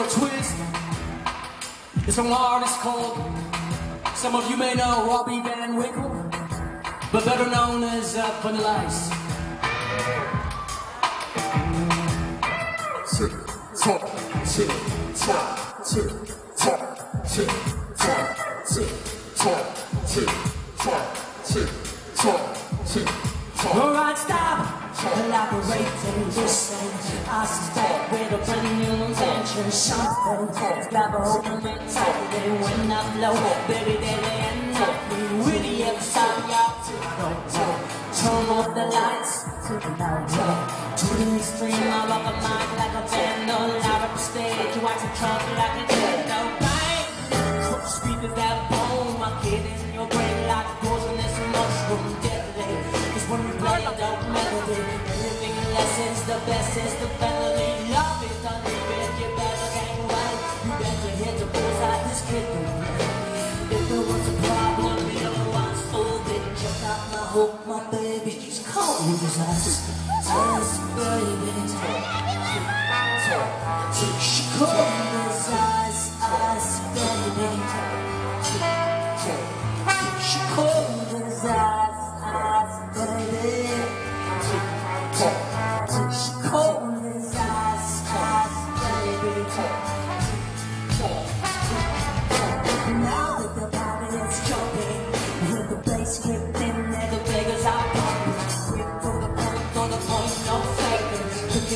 a twist. It's from an artist called, some of you may know Robbie Van Winkle, but better known as uh, Vanilla Ice. Alright, stop! Collaborating, listen I brand new intention Something, grab a hold of tightly When I blow, baby, they end up Really every time y'all Turn off the lights to the loud To the extreme, I rock a mic like a up the stage, you watch the truck like a out my baby, just call me this ass Yes, baby She this ass, ass, baby She this ass, ass, baby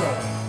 Russell.